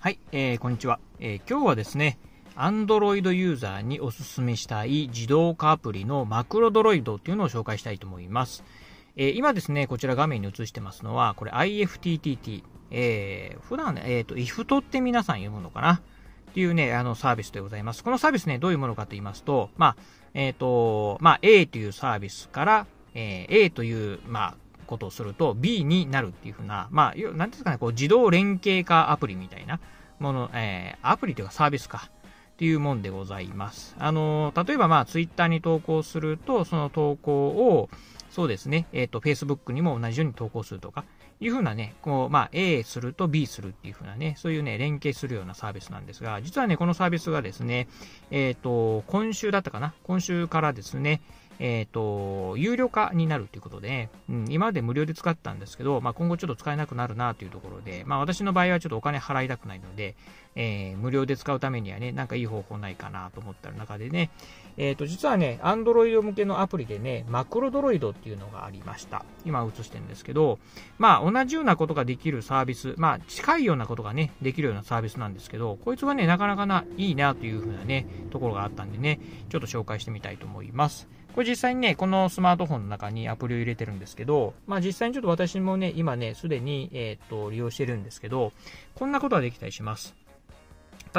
はい、えー、こんにちは、えー、今日はですね、Android ユーザーにおすすめしたい自動化アプリのマクロドロイドっていうのを紹介したいと思います。えー、今ですね、こちら画面に映してますのは、これ IFTTT。えー、普段、えっ、ー、と、IFT って皆さん読むのかな？っていうね、あのサービスでございます。このサービスね、どういうものかと言いますと、まあ、えっ、ー、と、まあ、A というサービスから、えー、A という、まあ、ことをすると B になるっていうふうな、まあ、なんですかね、こう自動連携化アプリみたいなもの、えー、アプリというかサービスか。っていうもんでございます。あの、例えばまあ、ツイッターに投稿すると、その投稿を、そうですね、えっ、ー、と、Facebook にも同じように投稿するとか、いうふうなね、こう、まあ、A すると B するっていうふうなね、そういうね、連携するようなサービスなんですが、実はね、このサービスがですね、えっ、ー、と、今週だったかな今週からですね、えっ、ー、と、有料化になるということで、うん、今まで無料で使ったんですけど、まあ、今後ちょっと使えなくなるなというところで、まあ、私の場合はちょっとお金払いたくないので、えー、無料で使うためにはね、なんかいい方法ないかなと思った中でね、えっ、ー、と、実はね、Android 向けのアプリでね、マクロドロイドっていうのがありました。今映してるんですけど、まあ、同じようなことができるサービス、まあ、近いようなことがね、できるようなサービスなんですけど、こいつはね、なかなかないいなというふうなね、ところがあったんでね、ちょっと紹介してみたいと思います。これ実際にね、このスマートフォンの中にアプリを入れてるんですけど、まあ実際にちょっと私もね、今ね、すでに、えっ、と、利用してるんですけど、こんなことができたりします。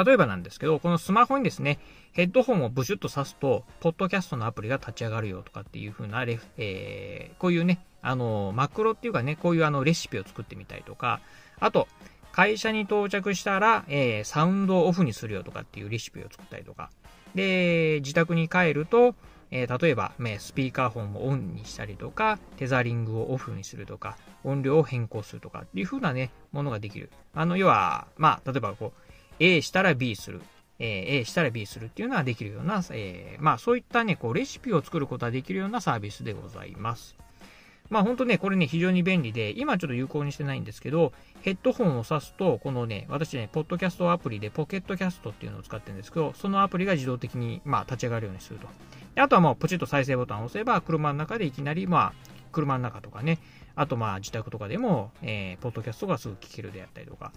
例えばなんですけど、このスマホにですね、ヘッドホンをブシュッと挿すと、ポッドキャストのアプリが立ち上がるよとかっていう風なレ、えー、こういうね、あの、マクロっていうかね、こういうあのレシピを作ってみたりとか、あと、会社に到着したら、えー、サウンドをオフにするよとかっていうレシピを作ったりとか、で、自宅に帰ると、えー、例えば、ねスピーカーフォンをオンにしたりとか、テザリングをオフにするとか、音量を変更するとかっていう風なね、ものができる。あの、要は、まあ、例えばこう、A したら B する。え、A したら B するっていうのはできるような、えー、まあそういったね、こうレシピを作ることができるようなサービスでございます。まあ本当ね、これね、非常に便利で、今ちょっと有効にしてないんですけど、ヘッドホンを挿すと、このね、私ね、ポッドキャストアプリでポケットキャストっていうのを使ってるんですけど、そのアプリが自動的に、まあ、立ち上がるようにすると。あとはもうポチッと再生ボタンを押せば、車の中でいきなり、まあ、車の中とかね、あとまあ自宅とかでも、えー、ポッドキャストがすぐ聞けるであったりとか、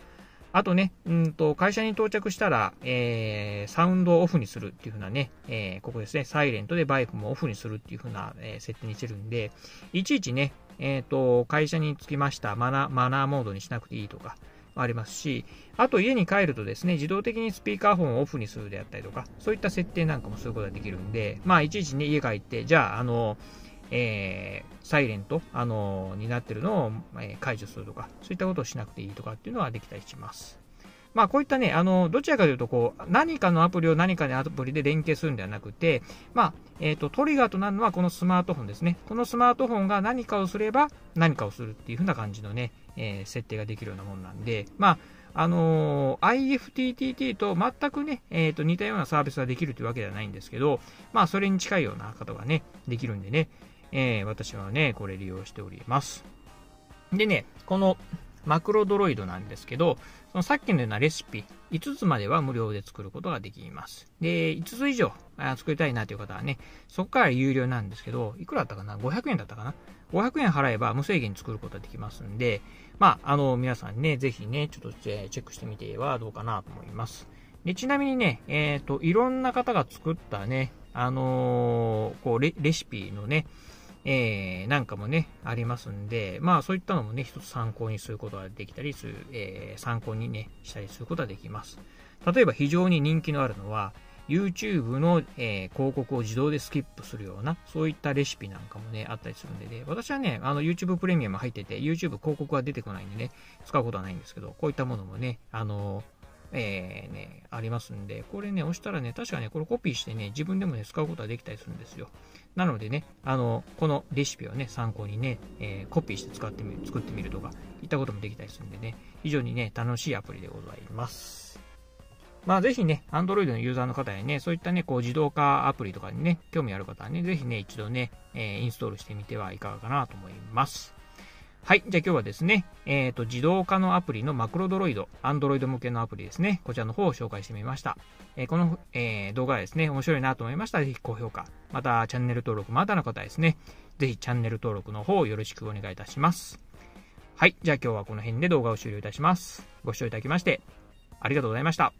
あとね、うんと、会社に到着したら、えー、サウンドをオフにするっていう風なね、えー、ここですね、サイレントでバイクもオフにするっていう風な、えー、設定にしてるんで、いちいちね、えっ、ー、と、会社に着きました、マナ、マナーモードにしなくていいとか、ありますし、あと家に帰るとですね、自動的にスピーカーフォンをオフにするであったりとか、そういった設定なんかもすることができるんで、まあ、いちいちね、家帰って、じゃあ、あの、えー、サイレント、あのになってるのを、え解除するとか、そういったことをしなくていいとかっていうのはできたりします。まあ、こういったね、あの、どちらかというと、こう、何かのアプリを何かのアプリで連携するんではなくて、まあ、えっ、ー、と、トリガーとなるのはこのスマートフォンですね。このスマートフォンが何かをすれば何かをするっていう風な感じのね、えー、設定ができるようなもんなんで、まあ、あのー、IFTTT と全くね、えっ、と、似たようなサービスができるというわけではないんですけど、まあ、それに近いようなことがね、できるんでね、え私はね、これ利用しております。でね、このマクロドロイドなんですけど、そのさっきのようなレシピ、5つまでは無料で作ることができます。で、5つ以上作りたいなという方はね、そこから有料なんですけど、いくらだったかな ?500 円だったかな ?500 円払えば無制限に作ることができますんで、まあ、あの、皆さんね、ぜひね、ちょっとチェックしてみてはどうかなと思います。で、ちなみにね、えっ、ー、と、いろんな方が作ったね、あのー、こうレ、レシピのね、えー、なんかもね、ありますんで、まあそういったのもね、一つ参考にすることができたりする、えー、参考にね、したりすることができます。例えば非常に人気のあるのは、YouTube の、えー、広告を自動でスキップするような、そういったレシピなんかもね、あったりするんでね、私はね、あの YouTube プレミアム入ってて、YouTube 広告は出てこないんでね、使うことはないんですけど、こういったものもね、あのえー、ね、ありますんで、これね、押したらね、確かね、これコピーしてね、自分でもね、使うことができたりするんですよ。なのでね、あの、このレシピをね、参考にね、えー、コピーして使ってみる、作ってみるとか、いったこともできたりするんでね、非常にね、楽しいアプリでございます。まあ、ぜひね、Android のユーザーの方やね、そういったね、こう、自動化アプリとかにね、興味ある方はね、ぜひね、一度ね、えー、インストールしてみてはいかがかなと思います。はい。じゃあ今日はですね、えっ、ー、と、自動化のアプリのマクロドロイド、Android 向けのアプリですね。こちらの方を紹介してみました。えー、この、えー、動画はですね、面白いなと思いましたら、ぜひ高評価、またチャンネル登録まだの方ですね、ぜひチャンネル登録の方よろしくお願いいたします。はい。じゃあ今日はこの辺で動画を終了いたします。ご視聴いただきまして、ありがとうございました。